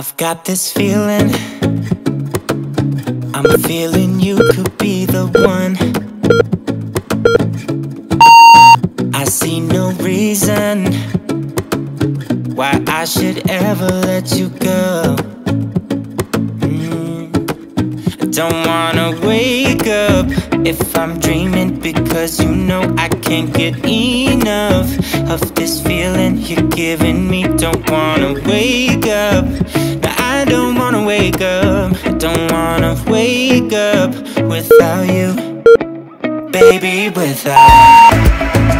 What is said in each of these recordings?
I've got this feeling. I'm feeling you could be the one. I see no reason Why I should ever let you go. Mm. Don't wanna wake up if I'm dreaming Because you know I can't get enough Of this feeling you're giving me. Don't wanna wake up I don't wanna wake up. I don't wanna wake up without you. Baby, without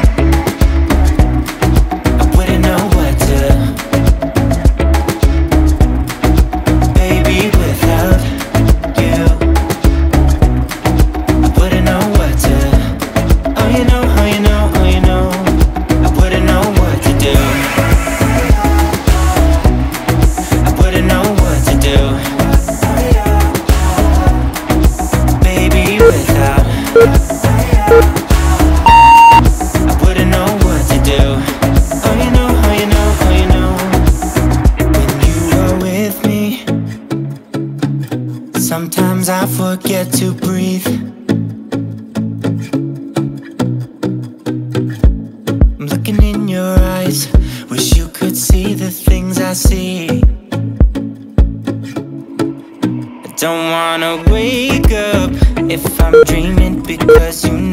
Sometimes I forget to breathe. I'm looking in your eyes. Wish you could see the things I see. I don't wanna wake up If I'm dreaming because you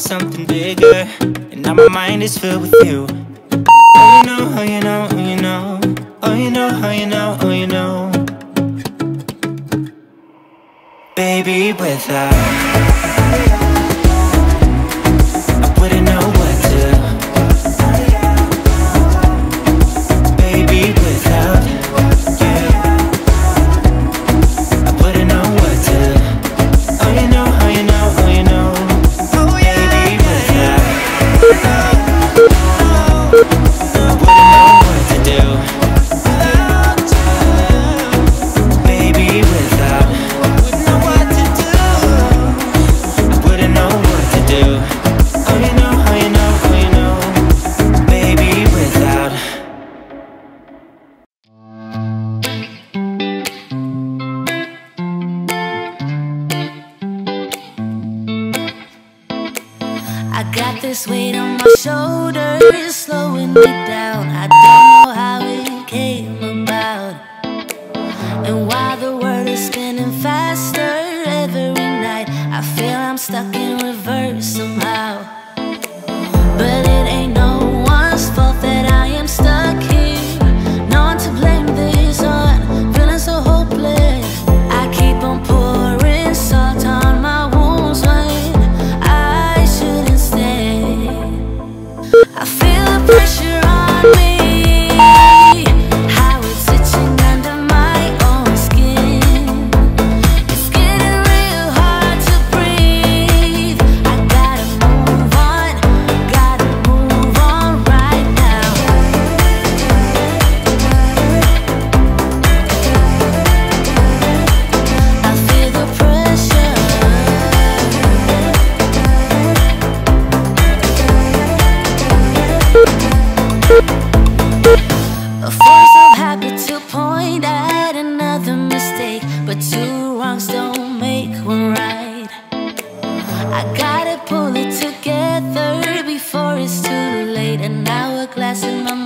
something bigger And now my mind is filled with you. Oh, you know, oh, you know, oh, you know. Oh, you know, oh, you know, oh, you know. Baby, without got this weight on my shoulders slowing me down. I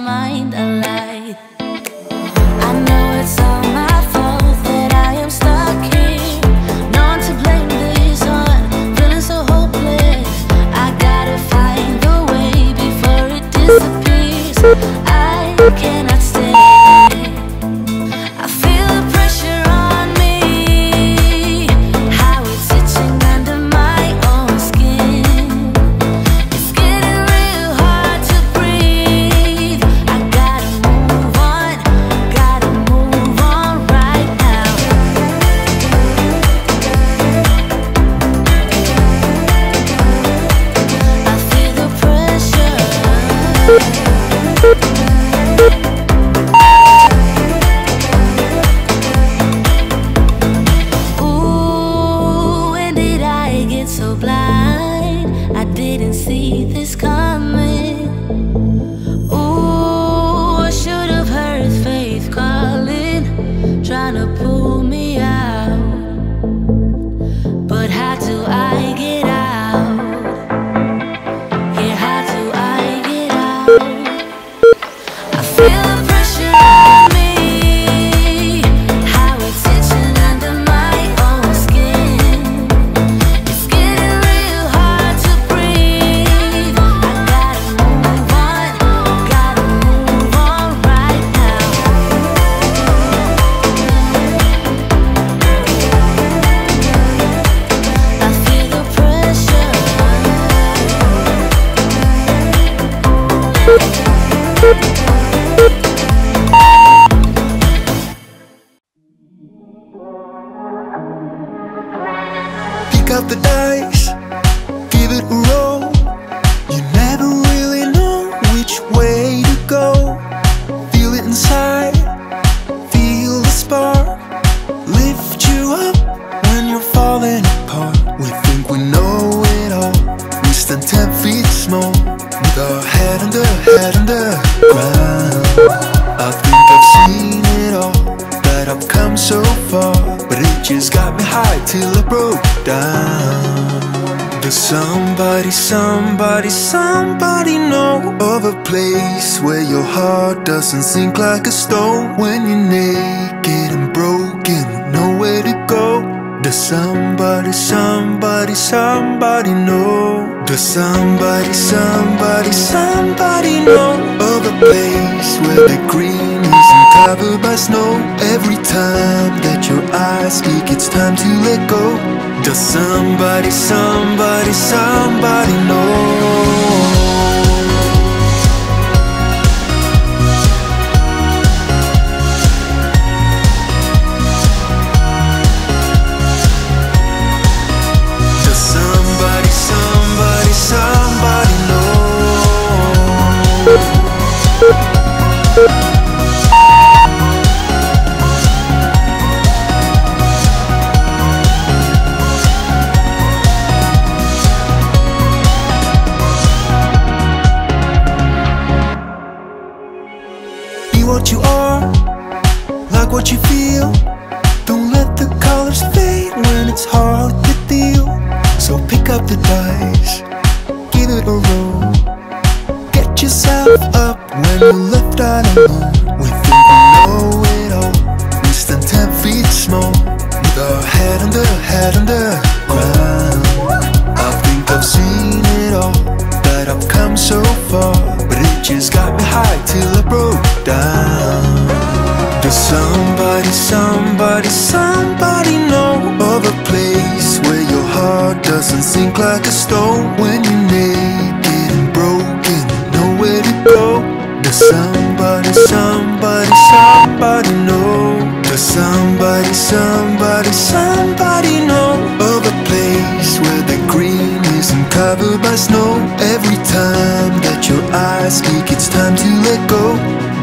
mind just got me high till I broke down. Does somebody, somebody, somebody know of a place where your heart doesn't sink like a stone when you're naked and broken nowhere to go? Does somebody, somebody, somebody know? Does somebody, somebody, somebody know of a place where the green isn't covered by snow? Every time that your eyes speak, it's time to let go. Does somebody, somebody, somebody know? Come so far, but it just got me high till I broke down. Does somebody, somebody, somebody know of a place where your heart doesn't sink like a stone when you're naked and broken, nowhere to go? Does somebody, somebody, somebody know? Does somebody, somebody, somebody know of a place where covered by snow? Every time that your eyes speak, it's time to let go.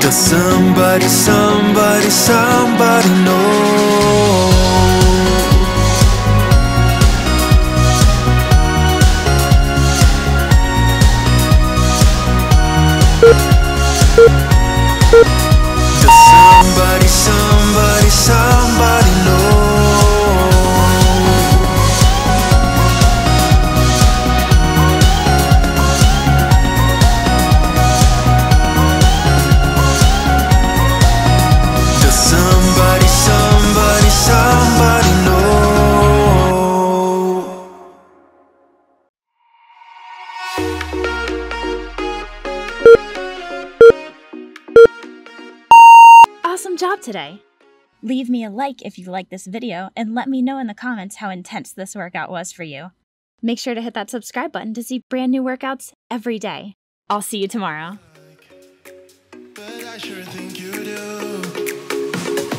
Does somebody, somebody, somebody know? Job today! Leave me a like if you like this video and let me know in the comments how intense this workout was for you. Make sure to hit that subscribe button to see brand new workouts every day. I'll see you tomorrow.